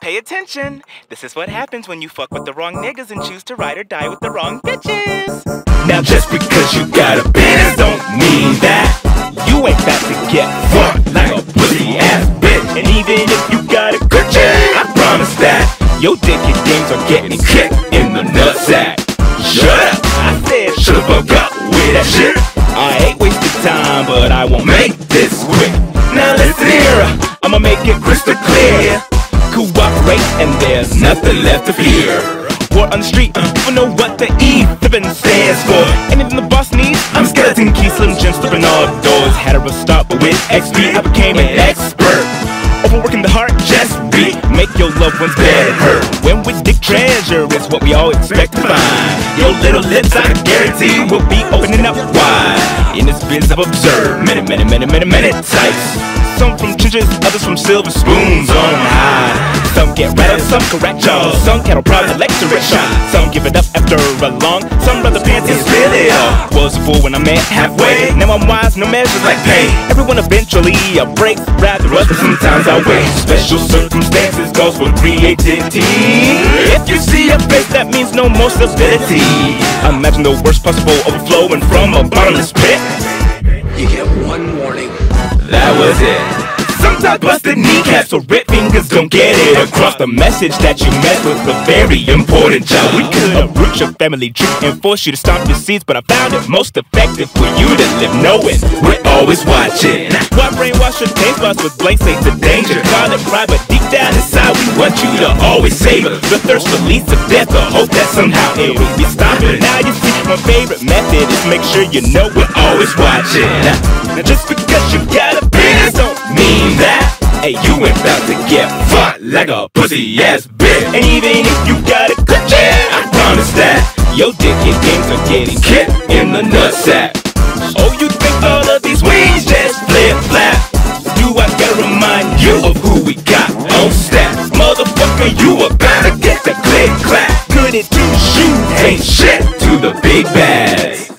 Pay attention. This is what happens when you fuck with the wrong niggas and choose to ride or die with the wrong bitches. Now just because you got a penis don't mean that you ain't about to get fucked like a pussy ass bitch. And even if you got a coochie, I promise that your dick and games are getting kicked in the nutsack. Shut up! I said shut the fuck up with that shit. I ain't wasting time, but I won't make this quick. Now listen here, I'ma make it crystal clear. And there's nothing left to fear. Word on the street, uh, don't know what the E flippin' stands for. Anything the boss needs, I'm skeleton key, slim jim, slipping all doors. Had a rough start, but with XP, I became an expert. Overworking the heart, just beat, make your loved ones bed hurt. When we dig treasure, it's what we all expect to find. Your little lips, I guarantee, will be opening up wide. In this biz, I've observed many, many, many, many, many types. Some from trenches, others from silver spoons on high. Some get rattled, some correct jaws. Some cattle prod electric. Some give it up after a long. Some brother pants is really all. Was a fool when I met halfway. Now I'm wise, no measures like pain. Everyone eventually a break, rather us, but sometimes I wait. Special circumstances calls for creativity. If you see a face, that means no more stability. Imagine the worst possible overflowing from a bottomless pit. You get one warning. That was it. Sometimes busted kneecaps or rip fingers don't get it across the message that you messed with a very important job. We could uproot your family tree and force you to stomp your seeds, but I found it most effective for you to live knowing we're always watching. Why brainwash your taste buds with blank states of danger? Call it pride, but deep down inside we want you to always savor the thirst for least of death, the hope that somehow it will be stopping. Now you see my favorite method is make sure you know we're always watching. Now just because you got a to get fucked like a pussy ass bitch. And even if you got a coochie, I promise that your dick and games are getting kicked in the nutsack. Oh, you think all of these wings just flip flap? Do I gotta remind you of who we got on staff? Motherfucker, you about to get the click clap. Good at two shoes, ain't shit to the big bad.